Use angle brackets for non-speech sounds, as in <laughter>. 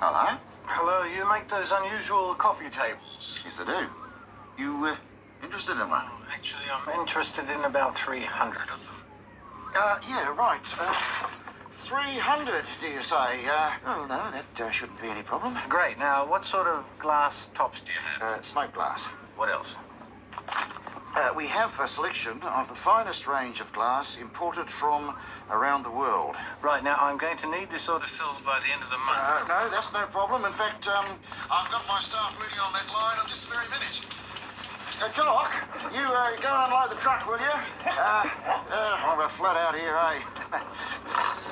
Hello? Hello, you make those unusual coffee tables. Yes, I do. You, uh, interested in one? Actually, I'm interested in about 300 of them. Uh, yeah, right. Uh, 300, do you say? Uh, oh, no, that uh, shouldn't be any problem. Great. Now, what sort of glass tops do you have? Uh, smoke glass. What else? Uh, we have a selection of the finest range of glass imported from around the world. Right, now, I'm going to need this order filled by the end of the month. Uh, no, that's no problem. In fact, um, I've got my staff ready on that line at this very minute. Uh, Jock, you uh, go and unload the truck, will you? Uh, uh, I'm a flat out here, eh? <laughs>